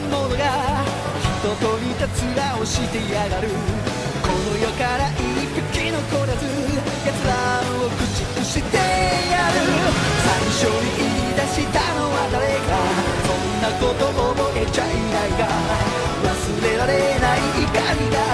けが一とにたつらをしてやがるこの世から一匹残らず奴らを駆逐してやる最初に言い出したのは誰かそんなこと覚えちゃいないが忘れられない怒りが